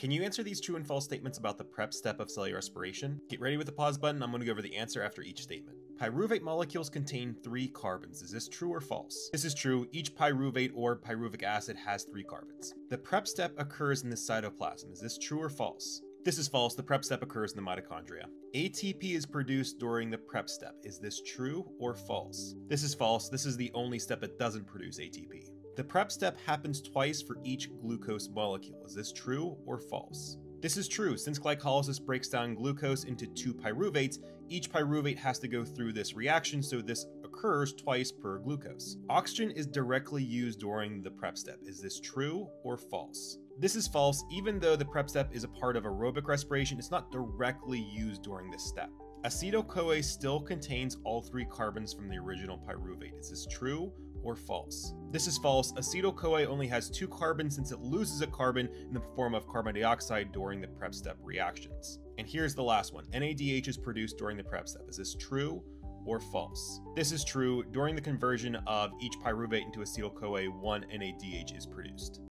Can you answer these true and false statements about the prep step of cellular respiration? Get ready with the pause button, I'm going to go over the answer after each statement. Pyruvate molecules contain three carbons. Is this true or false? This is true. Each pyruvate or pyruvic acid has three carbons. The prep step occurs in the cytoplasm. Is this true or false? This is false. The prep step occurs in the mitochondria. ATP is produced during the prep step. Is this true or false? This is false. This is the only step that doesn't produce ATP. The prep step happens twice for each glucose molecule. Is this true or false? This is true. Since glycolysis breaks down glucose into two pyruvates, each pyruvate has to go through this reaction, so this occurs twice per glucose. Oxygen is directly used during the prep step. Is this true or false? This is false. Even though the prep step is a part of aerobic respiration, it's not directly used during this step. Acetyl-CoA still contains all three carbons from the original pyruvate. Is this true or false? This is false. Acetyl-CoA only has two carbons since it loses a carbon in the form of carbon dioxide during the prep step reactions. And here's the last one. NADH is produced during the prep step. Is this true or false? This is true. During the conversion of each pyruvate into acetyl-CoA, one NADH is produced.